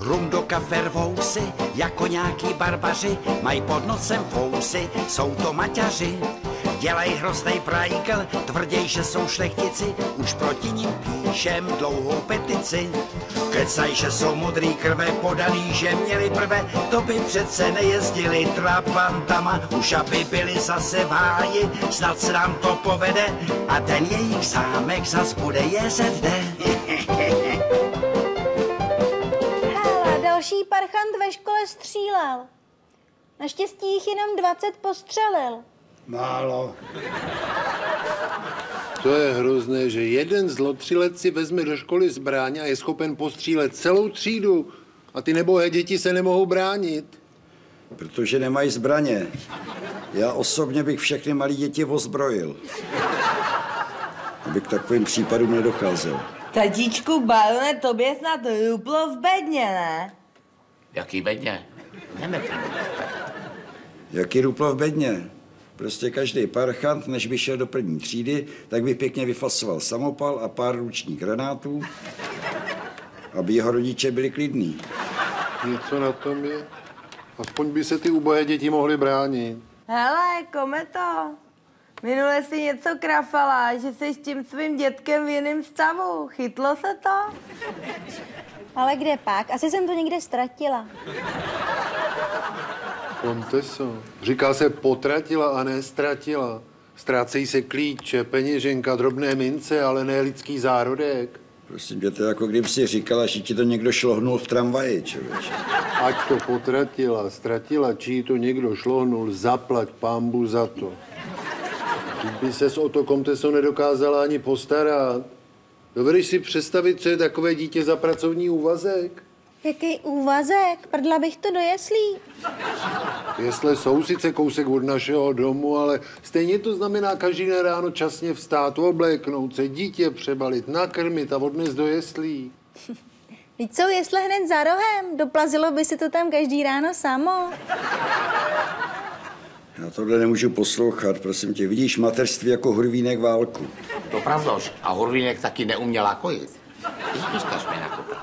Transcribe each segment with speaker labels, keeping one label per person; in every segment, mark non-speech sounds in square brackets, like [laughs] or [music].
Speaker 1: Rum do kafe rvou si, jako nějaký barbaři, mají pod nosem fousy, jsou to maťaři. Dělají hroznej prajkl, tvrděj, že jsou šlechtici, už proti ním píšem dlouhou petici. Kecaj, že jsou modrý krve podaný, že měli prve, to by přece nejezdili trapantama, už aby byli zase v háji, snad se nám to povede a ten jejich zámek zas bude JZD.
Speaker 2: Další parchant ve škole střílel. Naštěstí jich jenom 20 postřelil.
Speaker 3: Málo.
Speaker 4: To je hrozné, že jeden zlotřilec si vezme do školy zbraň a je schopen postřílet celou třídu a ty nebohé děti se nemohou bránit.
Speaker 1: Protože nemají zbraně. Já osobně bych všechny malé děti ozbrojil. Aby k takovým případům nedocházel.
Speaker 5: Tatíčku Barone, tobě snad ruplo v bedně, ne?
Speaker 6: Jaký bedně? Nemetr.
Speaker 1: Jaký ruplo v bedně? Prostě každý parchant, než by šel do první třídy, tak by pěkně vyfasoval samopal a pár ručních granátů, aby jeho rodiče byli klidní.
Speaker 4: Něco na tom je. Aspoň by se ty ubohé děti mohly bránit.
Speaker 5: Hele, kometo, minule si něco krafala, že jsi s tím svým dětkem v jiném stavu. Chytlo se to?
Speaker 2: Ale kde pak? Asi jsem to někde ztratila.
Speaker 4: Konteso. Říká se potratila a ne ztratila. Ztrácejí se klíče, peněženka, drobné mince, ale ne lidský zárodek.
Speaker 1: Prosím tě, to je jako kdyby si říkala, že ti to někdo šlohnul v tramvaji, člověče.
Speaker 4: Ať to potratila, ztratila, či to někdo šlohnul, zaplať pámbu za to. Ty by ses o to komteso nedokázala ani postarat. Dovedeš si představit, co je takové dítě za pracovní úvazek?
Speaker 2: Jaký úvazek? Prdla bych to do jeslí.
Speaker 4: Jesle jsou sice kousek od našeho domu, ale stejně to znamená každý den ráno časně vstát, obléknout se, dítě přebalit, nakrmit a odnést do jeslí. [laughs]
Speaker 2: Víc jsou jesle hned za rohem. Doplazilo by si to tam každý ráno samo.
Speaker 1: Já tohle nemůžu poslouchat, prosím tě. Vidíš mateřství jako hurvínek válku.
Speaker 6: To pravdož. A Hurvínek taky neuměla kojit. Izbistaš mi nakupa.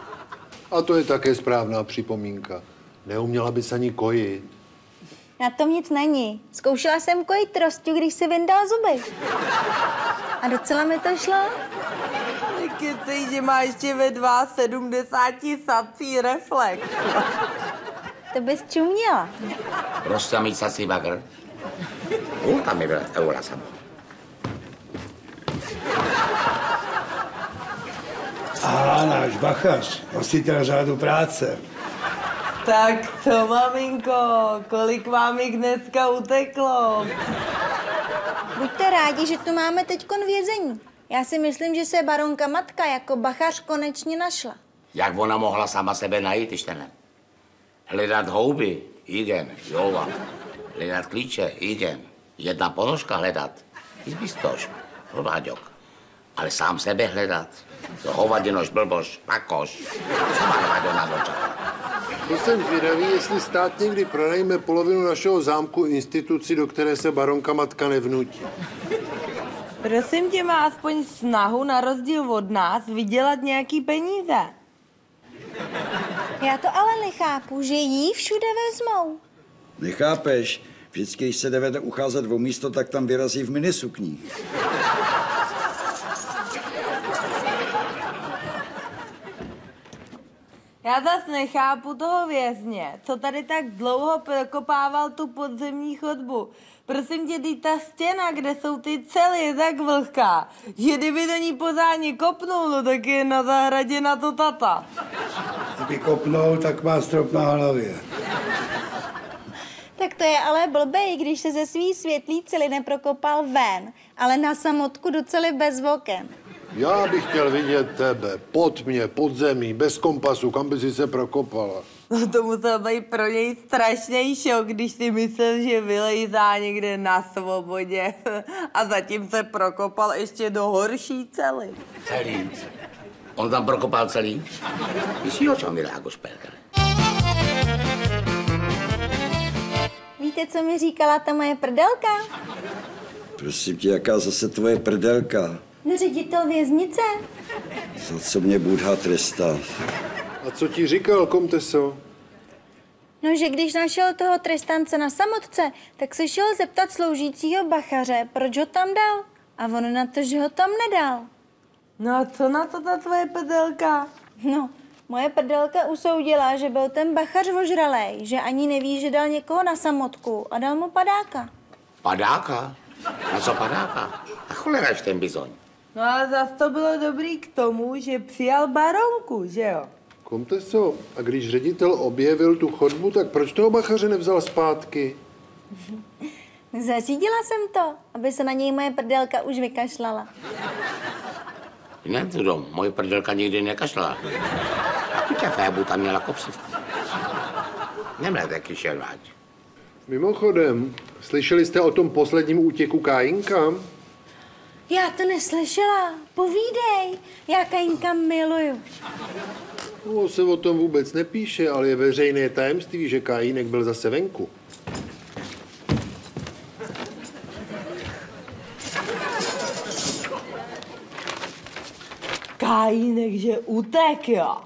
Speaker 4: A to je také správná připomínka. Neuměla bys ani kojit.
Speaker 2: Na tom nic není. Zkoušela jsem kojit trostu, když si vyndal zuby. A docela mi to šlo.
Speaker 5: Kecej, že má ještě ve 72 sací reflex.
Speaker 2: To bys čuměla.
Speaker 6: Prostě mít sací bagr. Kulka mi byla eura samo.
Speaker 3: A náš bachař, hositel řádu práce.
Speaker 5: Tak to, maminko, kolik vám jich dneska uteklo?
Speaker 2: Buďte rádi, že tu máme teď vězení. Já si myslím, že se baronka matka jako bachař konečně našla.
Speaker 6: Jak ona mohla sama sebe najít, ještě ne? Hledat houby, igen, jova. Hledat klíče, igen. Jedna ponožka hledat, izbistoš, prováďok. Ale sám sebe hledat. To hovadinoš, blboš, pakoš. Co má Váďo na dočat?
Speaker 4: To jsem zvědavý, jestli stát někdy pronajme polovinu našeho zámku instituci, do které se baronka matka nevnutí.
Speaker 5: Prosím tě, má aspoň snahu na rozdíl od nás vydělat nějaký peníze.
Speaker 2: Já to ale nechápu, že jí všude vezmou.
Speaker 1: Nechápeš? Vždycky, když se jdete ucházet o místo, tak tam vyrazí v minisukních.
Speaker 5: Já zas nechápu toho vězně, co tady tak dlouho prokopával tu podzemní chodbu. Prosím tě, ty ta stěna, kde jsou ty cely, je tak vlhká, že kdyby do ní pořádně kopnul, no tak je na zahradě na to tata.
Speaker 3: Kdyby kopnul, tak má strop na hlavě.
Speaker 2: Tak to je ale blbej, když se ze svý světlý cely neprokopal ven, ale na samotku do cely bez oken.
Speaker 4: Já bych chtěl vidět tebe, pod mě, pod zemí, bez kompasu, kam by si se prokopala.
Speaker 5: No to musel být pro něj strašný šok, když si myslel, že vylejzá někde na svobodě a zatím se prokopal ještě do horší cely.
Speaker 6: Celý. On tam prokopal celý. Víš, o čem mi lágo šperker?
Speaker 2: Víte, co mi říkala ta moje prdelka?
Speaker 1: Prosím tě, jaká zase tvoje prdelka?
Speaker 2: No ředitel věznice.
Speaker 1: Za co mě Budha trestá?
Speaker 4: A co ti říkal, komteso?
Speaker 2: No, že když našel toho trestance na samotce, tak se šel zeptat sloužícího bachaře, proč ho tam dal. A on na to, že ho tam nedal.
Speaker 5: No a co na to ta tvoje pedelka?
Speaker 2: No, moje prdelka usoudila, že byl ten bachař ožralej, že ani neví, že dal někoho na samotku a dal mu padáka.
Speaker 6: Padáka? Na co padáka? A choleraš ten bizoň.
Speaker 5: No ale zas to bylo dobrý k tomu, že přijal baronku, že jo?
Speaker 4: Komteso, a když ředitel objevil tu chodbu, tak proč toho bachaře nevzal zpátky? [laughs]
Speaker 2: Zařídila jsem to, aby se na něj moje prdelka už vykašlala.
Speaker 6: Ne, Dudo, moje prdelka nikdy nekašlala. A kuťa fébu tam měla kopřivku. Nemlete kyšervať.
Speaker 4: Mimochodem, slyšeli jste o tom posledním útěku Kájinka?
Speaker 2: Já to neslyšela. Povídej, já Kajinka miluju.
Speaker 4: No, se o tom vůbec nepíše, ale je veřejné tajemství, že Kajínek byl zase venku.
Speaker 5: Kajínek, že utek, jo?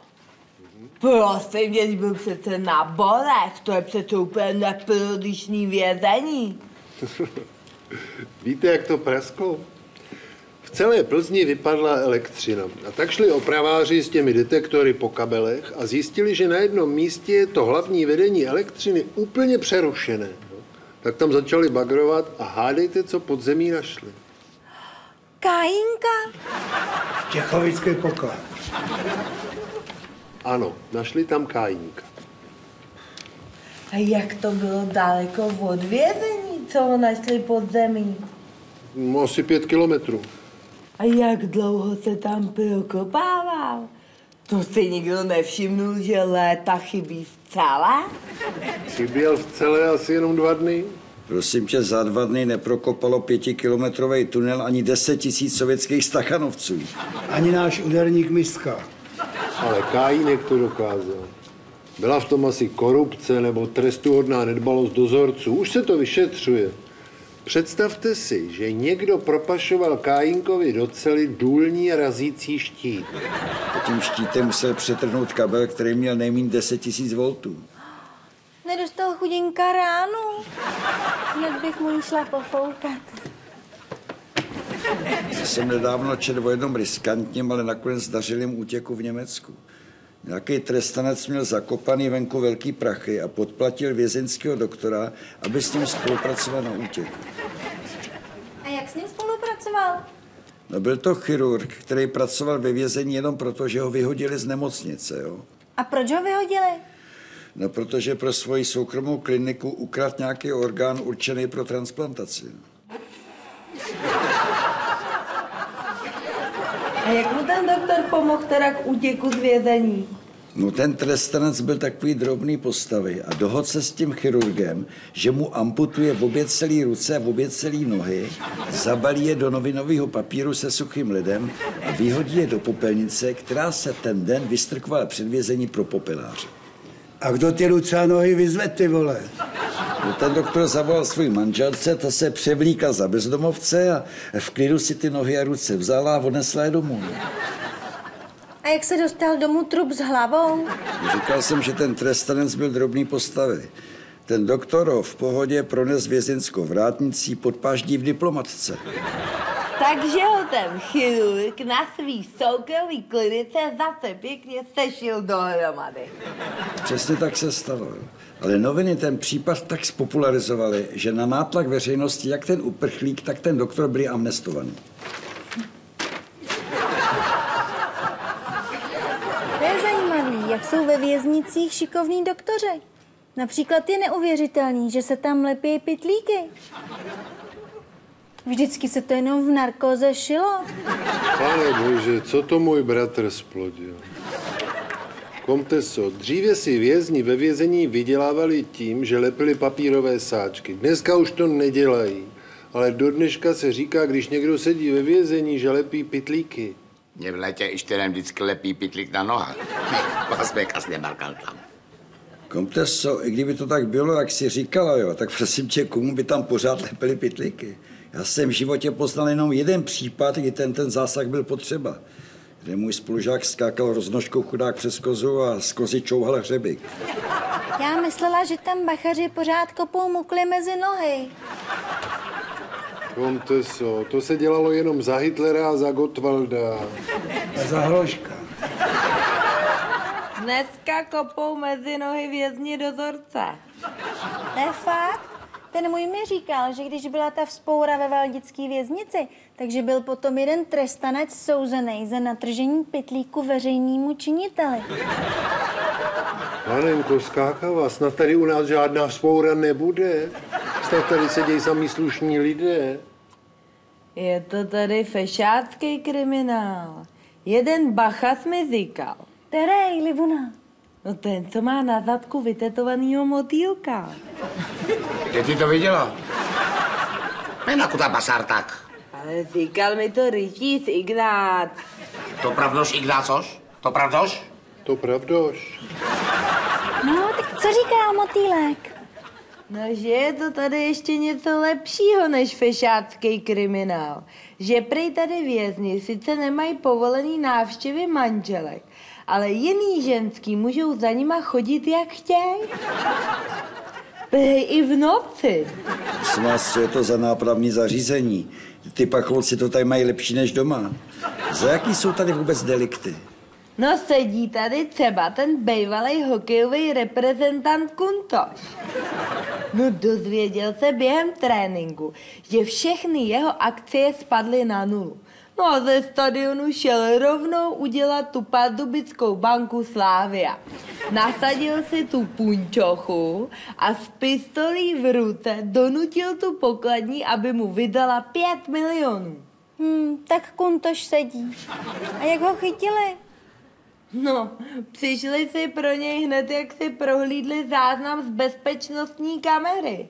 Speaker 5: Prosím, děť byl přece na bolech, to je přece úplně neprodyšný vězení. [laughs]
Speaker 4: Víte, jak to prasklo? V celé Plzni vypadla elektřina. A tak šli opraváři s těmi detektory po kabelech a zjistili, že na jednom místě je to hlavní vedení elektřiny úplně přerušené. Tak tam začali bagrovat a hádejte, co pod zemí našli.
Speaker 2: Kajinka?
Speaker 3: Čechovický poklad.
Speaker 4: Ano, našli tam Kájínka.
Speaker 5: A jak to bylo daleko od vězení, co ho našli pod zemí?
Speaker 4: No, Asi pět kilometrů.
Speaker 5: A jak dlouho se tam prokopával? To si nikdo nevšimnul, že léta chybí zcela?
Speaker 4: Chyběl v celé asi jenom dva dny.
Speaker 1: Prosím tě, za dva dny neprokopalo pětikilometrový tunel ani deset tisíc sovětských stachanovců.
Speaker 3: Ani náš úderník Miska.
Speaker 4: Ale Kájínek to dokázal. Byla v tom asi korupce nebo trestuhodná nedbalost dozorců. Už se to vyšetřuje. Představte si, že někdo propašoval Kájinkovi do cely důlní razící štít.
Speaker 1: A tím štítem musel přetrhnout kabel, který měl nejméně 10 tisíc voltů.
Speaker 2: Nedostal chudinka ránu. Hned bych mu ji šla pofoukat.
Speaker 1: Já jsem nedávno četl o jednom riskantním, ale nakonec dařilým útěku v Německu. Nějaký trestanec měl zakopaný venku velký prachy a podplatil vězeňského doktora, aby s ním spolupracoval na útěku.
Speaker 2: A jak s ním spolupracoval?
Speaker 1: No byl to chirurg, který pracoval ve vězení jenom proto, že ho vyhodili z nemocnice. Jo?
Speaker 2: A proč ho vyhodili?
Speaker 1: No protože pro svoji soukromou kliniku ukradl nějaký orgán určený pro transplantaci.
Speaker 5: A jak mu ten doktor pomohl teda k útěku z vězení?
Speaker 1: No ten trestanec byl takový drobný postavy a dohod se s tím chirurgem, že mu amputuje v obě celý ruce a v obě celý nohy, zabalí je do novinového papíru se suchým ledem a vyhodí je do popelnice, která se ten den vystrkovala před vězení pro popeláře.
Speaker 3: A kdo ty ruce a nohy vyzve, ty vole?
Speaker 1: No ten doktor zavolal svůj manželce, ta se převlíkla za bezdomovce a v klidu si ty nohy a ruce vzala a odnesla je domů.
Speaker 2: A jak se dostal domů trup s hlavou?
Speaker 1: Říkal jsem, že ten trestanec byl drobný postavy. Ten doktor ho v pohodě prones vězeňskou vrátnicí pod páždí v diplomatce.
Speaker 5: Takže ho ten chirurg na svý soukromý klinice zase pěkně sešil dohromady.
Speaker 1: Přesně tak se stalo. Ale noviny ten případ tak spopularizovaly, že na nátlak veřejnosti jak ten uprchlík, tak ten doktor byli amnestovaní.
Speaker 2: To je zajímavý, jak jsou ve věznicích šikovní doktoři. Například je neuvěřitelný, že se tam lepí pitlíky. Vždycky se to jenom v narkoze šilo.
Speaker 4: Pane bože, co to můj bratr splodil? Komteso, dříve si vězni ve vězení vydělávali tím, že lepili papírové sáčky. Dneska už to nedělají. Ale do dneška se říká, když někdo sedí ve vězení, že lepí pitlíky.
Speaker 6: Mě v létě ištěrem vždycky lepí pitlík na nohách. Pasmek a snemarkal tam.
Speaker 1: Komteso, i kdyby to tak bylo, jak si říkala, jo, tak prosím tě, komu by tam pořád lepili pitlíky? Já jsem v životě poznal jenom jeden případ, kdy ten, ten zásah byl potřeba. kde můj spolužák skákal roznožkou chudák přes kozu a z kozy čouhal hřebík.
Speaker 2: Já myslela, že tam bachaři pořád kopou mukly mezi nohy.
Speaker 4: Komteso, to se dělalo jenom za Hitlera a za Gottwalda.
Speaker 3: A za hloška.
Speaker 5: Dneska kopou mezi nohy vězni dozorce.
Speaker 2: Ne fakt? Ten můj mi říkal, že když byla ta vzpoura ve Valdické věznici, takže byl potom jeden trestanec souzený za natržení pytlíku veřejnému činiteli.
Speaker 4: Panenko, skákava, snad tady u nás žádná vzpoura nebude. Snad tady sedějí sami slušní lidé.
Speaker 5: Je to tady fešácký kriminál. Jeden bachas mi říkal.
Speaker 2: Terej, Livuna.
Speaker 5: No ten, co má na zadku vytetovanýho motýlka.
Speaker 6: Kde ty to viděla? Jen akuta basár tak.
Speaker 5: Ale říkal mi to rytíc Ignác.
Speaker 6: To pravdoš, Ignácoš? To pravdoš?
Speaker 4: To pravdož.
Speaker 2: No, tak co říká motýlek?
Speaker 5: No, že je to tady ještě něco lepšího než fešácký kriminál. Že prej tady vězni sice nemají povolený návštěvy manželek, ale jiný ženský můžou za nima chodit jak chtějí. I v noci.
Speaker 1: Prosím vás, co je to za nápravní zařízení? Ty pacholci to tady mají lepší než doma. Za jaký jsou tady vůbec delikty?
Speaker 5: No sedí tady třeba ten bývalý hokejový reprezentant Kuntoš. No dozvěděl se během tréninku, že všechny jeho akcie spadly na nulu. No a ze stadionu šel rovnou udělat tu pardubickou banku Slávia. Nasadil si tu punčochu a s pistolí v ruce donutil tu pokladní, aby mu vydala pět milionů.
Speaker 2: Hm, tak Kuntoš sedí. A jak ho chytili?
Speaker 5: No, přišli si pro něj hned, jak si prohlídli záznam z bezpečnostní kamery.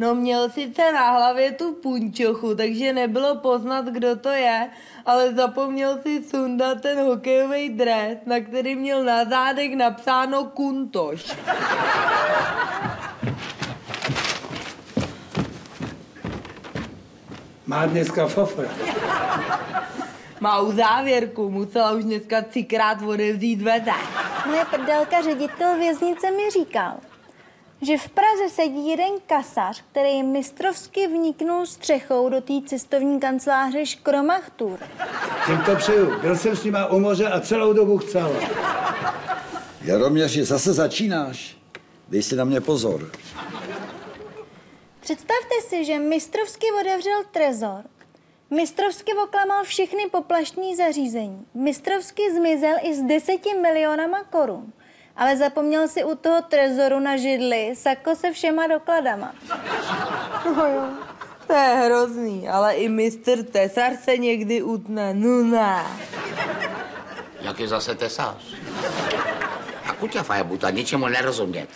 Speaker 5: No měl sice na hlavě tu punčochu, takže nebylo poznat, kdo to je, ale zapomněl si sundat ten hokejový dres, na který měl na zádech napsáno Kuntoš.
Speaker 3: Má dneska fofra.
Speaker 5: Má u závěrku, musela už dneska třikrát odevřít dveře.
Speaker 2: Moje prdelka ředitel věznice mi říkal, že v Praze sedí jeden kasař, který mistrovsky vniknul střechou do té cestovní kanceláře Škromachtur.
Speaker 3: Tím to přeju. Byl jsem s nima u moře a celou dobu chcel.
Speaker 1: Jaroměři, zase začínáš. Dej si na mě pozor.
Speaker 2: Představte si, že mistrovsky otevřel trezor, mistrovsky oklamal všechny poplaštní zařízení, mistrovsky zmizel i s deseti milionama korun, ale zapomněl si u toho trezoru na židli sako se všema dokladama.
Speaker 5: No jo, to je hrozný, ale i mistr Tesar se někdy utne, no ne.
Speaker 6: Jak je zase tesář? A kuťa fajebuta, ničemu nerozumět.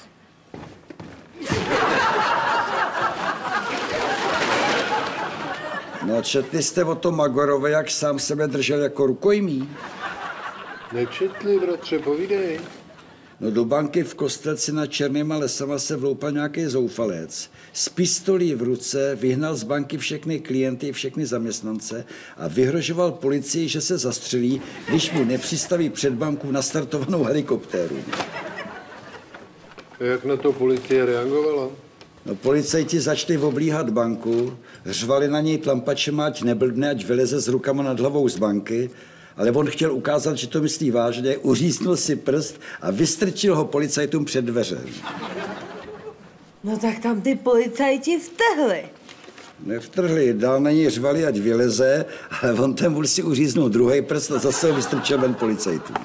Speaker 1: No četli jste o tom Magorovi, jak sám sebe držel jako rukojmí?
Speaker 4: Nečetli, bratře, povídej.
Speaker 1: No do banky v Kostelci nad Černýma lesama se vloupal nějaký zoufalec. S pistolí v ruce vyhnal z banky všechny klienty, všechny zaměstnance a vyhrožoval policii, že se zastřelí, když mu nepřistaví před banku nastartovanou helikoptéru.
Speaker 4: A jak na to policie reagovala?
Speaker 1: No, policajti začali oblíhat banku, řvali na něj tlampačem, ať neblbne, ať vyleze s rukama nad hlavou z banky, ale on chtěl ukázat, že to myslí vážně, uříznul si prst a vystrčil ho policajtům před dveře.
Speaker 5: No tak tam ty policajti vtehli.
Speaker 1: Nevtrhli, dál na něj řvali, ať vyleze, ale on ten vůl si uříznul druhý prst a zase ho vystrčil ven policajtům.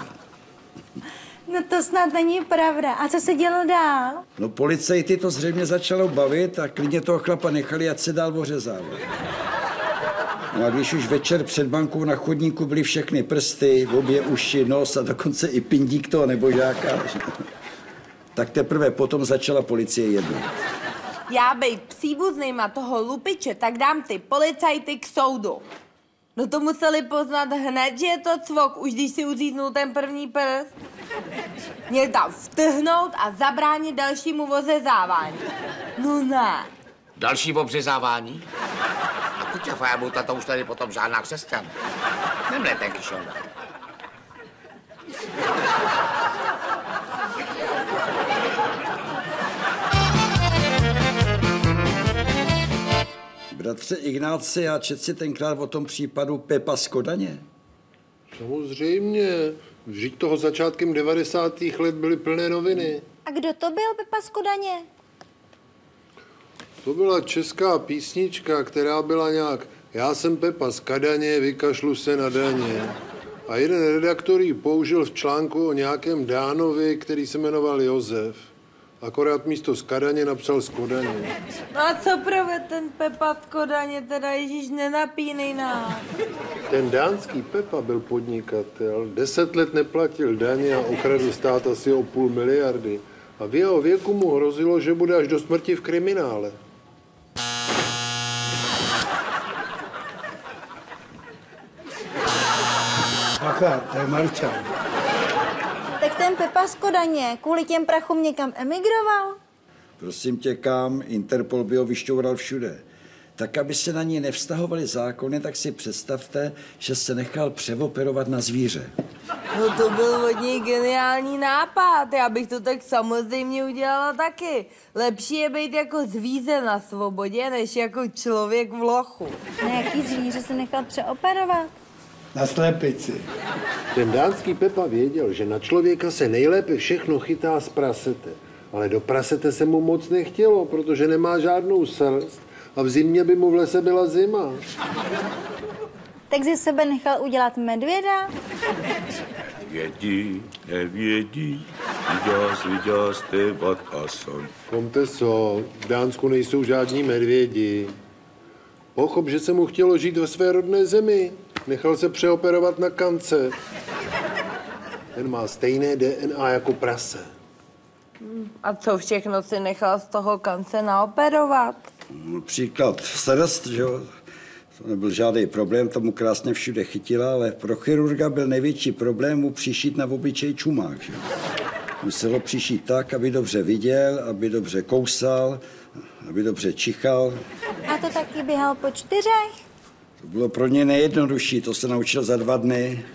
Speaker 2: No to snad není pravda. A co se dělo dál?
Speaker 1: No policajty to zřejmě začalo bavit a klidně toho chlapa nechali, ať se dál ořezávat. No a když už večer před bankou na chodníku byly všechny prsty, obě uši, nos a dokonce i pindík toho nebožáka, [laughs] tak teprve potom začala policie jednat.
Speaker 5: Já bej příbuznýma toho lupiče, tak dám ty policajty k soudu. No to museli poznat hned, že je to cvok, už když si uříznul ten první prst. Měl tam vtrhnout a zabránit dalšímu vozezávání. No ne.
Speaker 6: Další obřezávání? fámulta, to už tady potom žádná křesťan. Nemle ten kyšelda.
Speaker 1: Bratře Ignáci, já čet si tenkrát o tom případu Pepa Skodaně.
Speaker 4: Samozřejmě. Vždyť toho začátkem 90. let byly plné noviny.
Speaker 2: A kdo to byl Pepa Skodaně?
Speaker 4: To byla česká písnička, která byla nějak Já jsem Pepa z Kadaně, vykašlu se na daně. A jeden redaktor ji použil v článku o nějakém Dánovi, který se jmenoval Josef. Akorát místo z Kadaně napsal z Kodaně.
Speaker 5: No a co prve ten Pepa z Kodaně, teda Ježíš nenapínej nás.
Speaker 4: Ten dánský Pepa byl podnikatel, deset let neplatil daně a okradl stát asi o půl miliardy. A v jeho věku mu hrozilo, že bude až do smrti v kriminále.
Speaker 3: Bacha, to je Marčan.
Speaker 2: Tak ten Pepa z Kodaně kvůli těm prachům někam emigroval?
Speaker 1: Prosím tě, kam, Interpol by ho vyšťoural všude. Tak, aby se na ní nevztahovaly zákony, tak si představte, že se nechal přeoperovat na zvíře.
Speaker 5: No to byl od něj geniální nápad, já bych to tak samozřejmě udělala taky. Lepší je být jako zvíře na svobodě, než jako člověk v lochu.
Speaker 2: Na jaký zvíře se nechal přeoperovat?
Speaker 3: Na slepici.
Speaker 4: Ten dánský Pepa věděl, že na člověka se nejlépe všechno chytá z prasete. Ale do prasete se mu moc nechtělo, protože nemá žádnou srst a v zimě by mu v lese byla zima.
Speaker 2: Tak ze sebe nechal udělat medvěda?
Speaker 7: Vědí, nevědí, viděl, viděl jste vad a son.
Speaker 4: Komteso, v Dánsku nejsou žádní medvědi. Pochop, že se mu chtělo žít ve své rodné zemi. Nechal se přeoperovat na kance. Ten má stejné DNA jako prase.
Speaker 5: A co všechno si nechal z toho kance naoperovat?
Speaker 1: Například srst, že jo? To nebyl žádný problém, tomu krásně všude chytila, ale pro chirurga byl největší problém mu přišít na obličej čumák. Že? jo. Muselo přišít tak, aby dobře viděl, aby dobře kousal, aby dobře čichal.
Speaker 2: A to taky běhal po čtyřech?
Speaker 1: To bylo pro ně nejjednodušší, to se naučil za dva dny.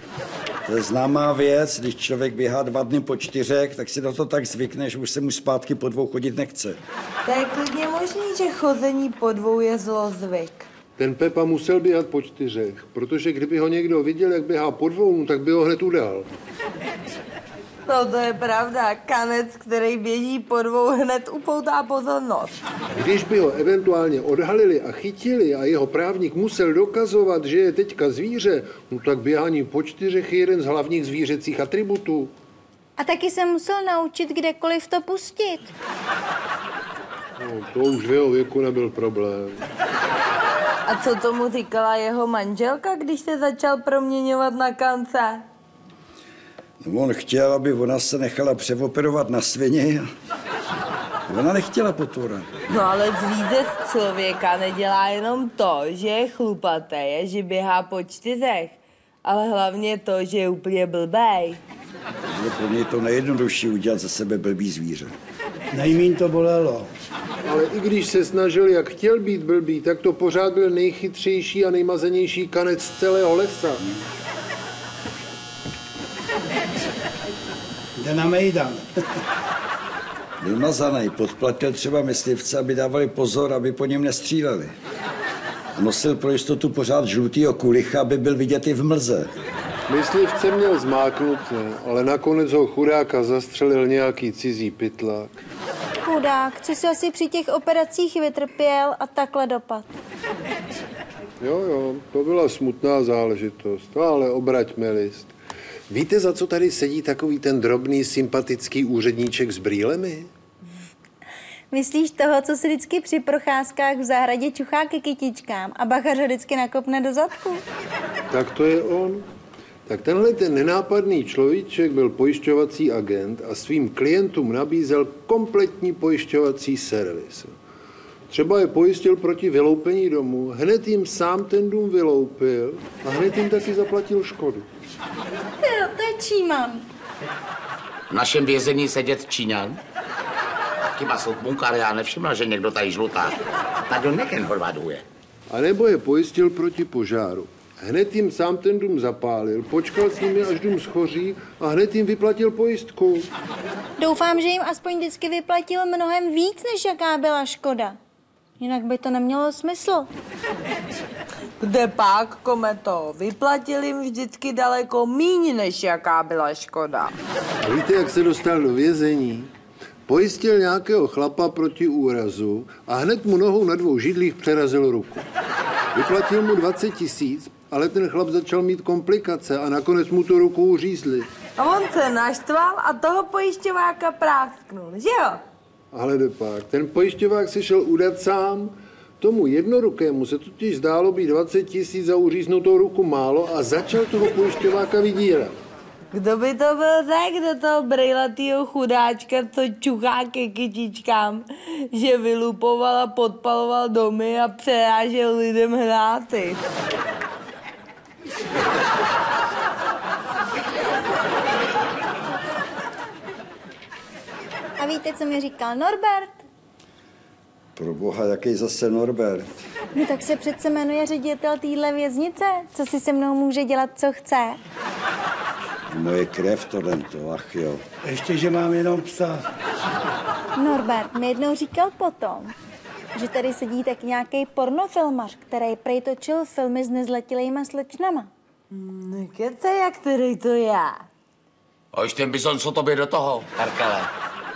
Speaker 1: To je známá věc, když člověk běhá dva dny po čtyřech, tak si na to tak zvykne, že už se mu zpátky po dvou chodit nechce.
Speaker 5: To je klidně možný, že chození po dvou je zlozvyk.
Speaker 4: Ten Pepa musel běhat po čtyřech, protože kdyby ho někdo viděl, jak běhá po dvou, tak by ho hned udal.
Speaker 5: No to je pravda, kanec, který běží po dvou, hned upoutá pozornost.
Speaker 4: Když by ho eventuálně odhalili a chytili a jeho právník musel dokazovat, že je teďka zvíře, no tak běhání po čtyřech je jeden z hlavních zvířecích atributů.
Speaker 2: A taky se musel naučit kdekoliv to pustit.
Speaker 4: No, to už v jeho věku nebyl problém.
Speaker 5: A co tomu říkala jeho manželka, když se začal proměňovat na kance?
Speaker 1: No, on chtěl, aby ona se nechala přeoperovat na svině. Ona nechtěla potvora.
Speaker 5: No ale zvíře z člověka nedělá jenom to, že je chlupaté, je, že běhá po čtyřech, ale hlavně to, že je úplně blbej.
Speaker 1: Bylo pro něj to nejjednodušší udělat ze sebe blbý zvíře.
Speaker 3: Nejmín to bolelo.
Speaker 4: Ale i když se snažil, jak chtěl být blbý, tak to pořád byl nejchytřejší a nejmazenější kanec z celého lesa.
Speaker 3: Jde na Mejdan. [laughs]
Speaker 1: Byl mazaný, podplatil třeba myslivce, aby dávali pozor, aby po něm nestříleli. A nosil pro jistotu pořád žlutýho kulicha, aby byl vidět i v mlze.
Speaker 4: Myslivce měl zmáknutě, ale nakonec ho chudáka zastřelil nějaký cizí pytlák.
Speaker 2: Chudák, co si asi při těch operacích vytrpěl a takhle dopad.
Speaker 4: Jo, jo, to byla smutná záležitost, ale obraťme list. Víte, za co tady sedí takový ten drobný, sympatický úředníček s brýlemi?
Speaker 2: Myslíš toho, co si vždycky při procházkách v zahradě čuchá ke kytičkám a bachař ho vždycky nakopne do zadku?
Speaker 4: Tak to je on. Tak tenhle ten nenápadný človíček byl pojišťovací agent a svým klientům nabízel kompletní pojišťovací servis. Třeba je pojistil proti vyloupení domu, hned jim sám ten dům vyloupil a hned jim taky zaplatil škodu.
Speaker 2: Jo, to je číman.
Speaker 6: V našem vězení sedět Číňan? Chyba jsou bunkár, já nevšimla, že někdo tady žlutá. Tady neken horvaduje.
Speaker 4: A nebo je pojistil proti požáru. Hned jim sám ten dům zapálil, počkal s nimi, až dům schoří a hned jim vyplatil pojistku.
Speaker 2: Doufám, že jim aspoň vždycky vyplatil mnohem víc, než jaká byla škoda. Jinak by to nemělo smysl.
Speaker 5: Kde pak, kometo, vyplatil jim vždycky daleko míň, než jaká byla škoda.
Speaker 4: A víte, jak se dostal do vězení? Pojistil nějakého chlapa proti úrazu a hned mu nohou na dvou židlích přerazil ruku. Vyplatil mu 20 tisíc, ale ten chlap začal mít komplikace a nakonec mu tu ruku uřízli.
Speaker 5: A on se naštval a toho pojišťováka prásknul, že jo?
Speaker 4: Ale pak, ten pojišťovák si šel udat sám, tomu jednorukému se totiž zdálo být 20 tisíc za uříznutou ruku málo a začal toho pojišťováka vydírat.
Speaker 5: Kdo by to byl tak do toho brejlatýho chudáčka, co čuchá ke kytičkám, že vylupoval a podpaloval domy a přerážel lidem hráty.
Speaker 2: A víte, co mi říkal Norbert?
Speaker 1: Pro boha, jaký zase Norbert?
Speaker 2: No tak se přece jmenuje ředitel téhle věznice. Co si se mnou může dělat, co chce?
Speaker 1: Moje krev to to, ach jo.
Speaker 3: Ještě, že mám jenom psa.
Speaker 2: Norbert mi jednou říkal potom, že tady sedí tak nějaký pornofilmař, který prej točil filmy s nezletilejma slečnama.
Speaker 5: Nekece, jak tedy to já.
Speaker 6: A už ten bizon, co tobě do toho, Karkele?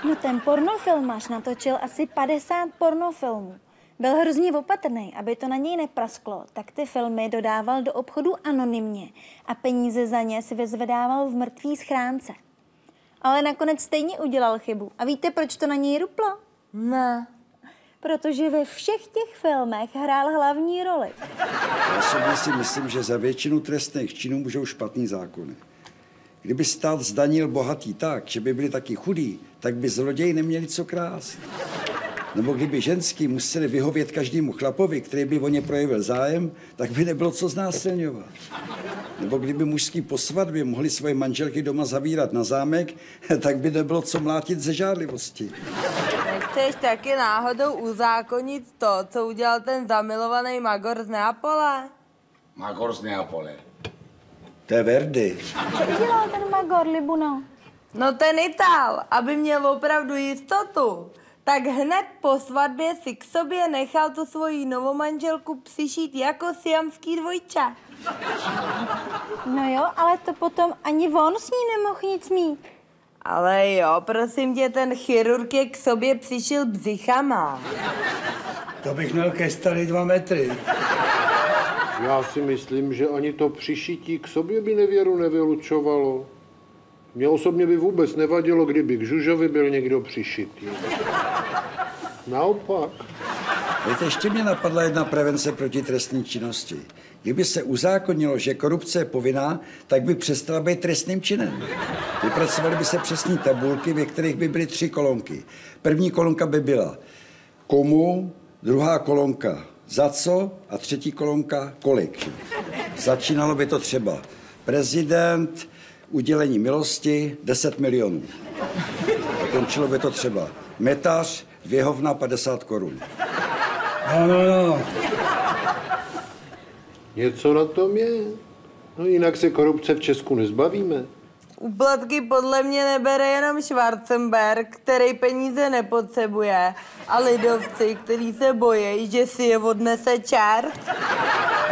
Speaker 2: No ten pornofilmař natočil asi 50 pornofilmů. Byl hrozně opatrný, aby to na něj neprasklo, tak ty filmy dodával do obchodu anonymně a peníze za ně si vyzvedával v mrtvý schránce. Ale nakonec stejně udělal chybu. A víte, proč to na něj ruplo?
Speaker 5: Ne.
Speaker 2: Protože ve všech těch filmech hrál hlavní roli.
Speaker 1: Já si myslím, že za většinu trestných činů můžou špatný zákony. Kdyby stát zdanil bohatý tak, že by byli taky chudí, tak by zloději neměli co krást. Nebo kdyby ženský museli vyhovět každému chlapovi, který by o ně projevil zájem, tak by nebylo co znásilňovat. Nebo kdyby mužský po svatbě mohli svoje manželky doma zavírat na zámek, [laughs] tak by nebylo co mlátit ze žádlivosti.
Speaker 5: Nechceš taky náhodou uzákonit to, co udělal ten zamilovaný Magor z Neapole?
Speaker 6: Magor z Neapole.
Speaker 1: To je Verdi.
Speaker 2: Co udělal ten Magor, Libuno?
Speaker 5: No ten Ital, aby měl opravdu jistotu, tak hned po svatbě si k sobě nechal tu svoji novomanželku přišít jako siamský dvojče.
Speaker 2: No jo, ale to potom ani on s ní nemohl nic mít.
Speaker 5: Ale jo, prosím tě, ten chirurg je k sobě přišel břichama.
Speaker 3: To bych měl ke stali dva metry.
Speaker 4: Já si myslím, že ani to přišití k sobě by nevěru nevylučovalo. Mně osobně by vůbec nevadilo, kdyby k Žužovi byl někdo přišitý. Naopak.
Speaker 1: Víte, ještě mě napadla jedna prevence proti trestní činnosti. Kdyby se uzákonilo, že korupce je povinná, tak by přestala být trestným činem. Vypracovaly by se přesní tabulky, ve kterých by byly tři kolonky. První kolonka by byla komu, druhá kolonka za co a třetí kolonka kolik. Začínalo by to třeba prezident, udělení milosti 10 milionů. A končilo by to třeba metař, dvě hovna 50 korun.
Speaker 3: No, no, no.
Speaker 4: Něco na tom je. No jinak se korupce v Česku nezbavíme.
Speaker 5: Úplatky podle mě nebere jenom Schwarzenberg, který peníze nepotřebuje, a lidovci, kteří se bojí, že si je odnese čert.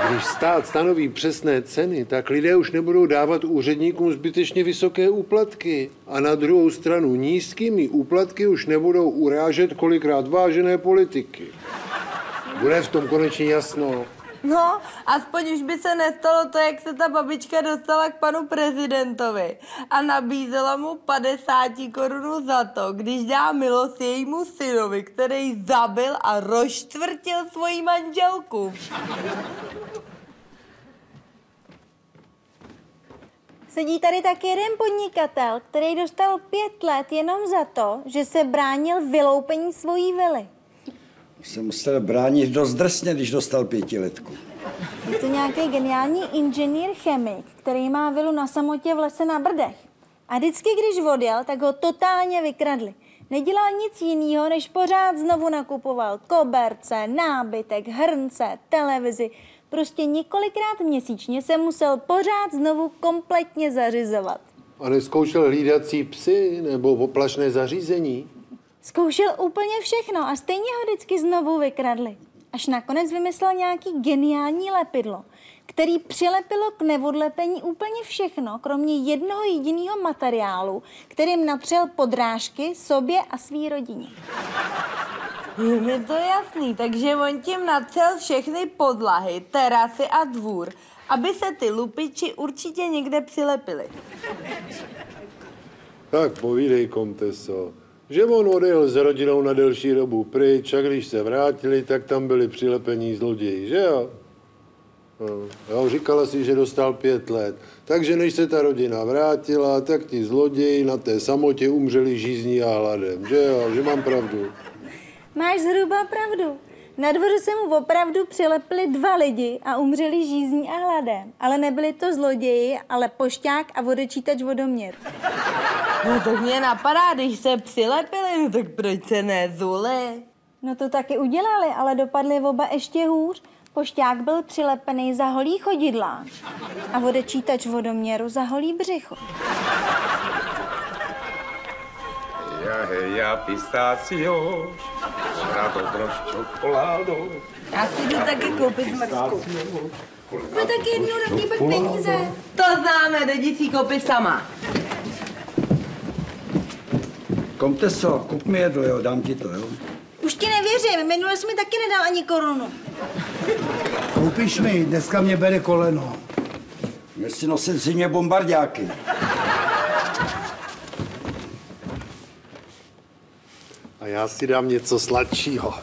Speaker 4: Když stát stanoví přesné ceny, tak lidé už nebudou dávat úředníkům zbytečně vysoké úplatky. A na druhou stranu nízkými úplatky už nebudou urážet kolikrát vážené politiky. Bude v tom konečně jasno.
Speaker 5: No, aspoň už by se nestalo to, jak se ta babička dostala k panu prezidentovi a nabízela mu 50 korunů za to, když dá milost jejímu synovi, který zabil a rozčtvrtil svoji manželku.
Speaker 2: Sedí tady tak jeden podnikatel, který dostal pět let jenom za to, že se bránil vyloupení svojí vily.
Speaker 1: Se musel bránit dost drsně, když dostal pětiletku.
Speaker 2: Je to nějaký geniální inženýr chemik, který má vilu na samotě v lese na Brdech. A vždycky, když odjel, tak ho totálně vykradli. Nedělal nic jiného, než pořád znovu nakupoval koberce, nábytek, hrnce, televizi. Prostě několikrát měsíčně se musel pořád znovu kompletně zařizovat.
Speaker 4: A neskoušel hlídací psy nebo poplašné zařízení?
Speaker 2: Zkoušel úplně všechno a stejně ho vždycky znovu vykradli. Až nakonec vymyslel nějaký geniální lepidlo, který přilepilo k nevodlepení úplně všechno, kromě jednoho jediného materiálu, kterým natřel podrážky sobě a svý rodině.
Speaker 5: Je mi to jasný, takže on tím natřel všechny podlahy, terasy a dvůr, aby se ty lupiči určitě někde přilepily.
Speaker 4: Tak povídej, komteso, že on odjel s rodinou na delší dobu pryč a když se vrátili, tak tam byli přilepení zloději, že jo? No, jo, říkala si, že dostal pět let. Takže než se ta rodina vrátila, tak ti zloději na té samotě umřeli žízní a hladem, že jo, že mám pravdu.
Speaker 2: Máš zhruba pravdu. Na dvoře se mu opravdu přilepili dva lidi a umřeli žízní a hladem. Ale nebyli to zloději, ale pošťák a vodečítač vodoměr.
Speaker 5: No tak mě napadá, když se přilepili, no tak proč se nezuli?
Speaker 2: No to taky udělali, ale dopadli oba ještě hůř. Pošťák byl přilepený za holý chodidla a vodečítač vodoměru za holý břicho.
Speaker 7: Ja, hej, ja, pistácio, radobro s čokoládou.
Speaker 5: Já si jdu taky koupit mrzku.
Speaker 2: No tak jednu roky pak peníze.
Speaker 5: To známe, jdi si koupit sama.
Speaker 1: Komteso, kup mi jedlo, jo, dám ti to, jo.
Speaker 2: Už ti nevěřím, minule jsi mi taky nedal ani korunu.
Speaker 3: Koupíš mi, dneska mě bere koleno.
Speaker 1: Měl si nosit zimě bombardáky.
Speaker 4: A já si dám něco sladšího.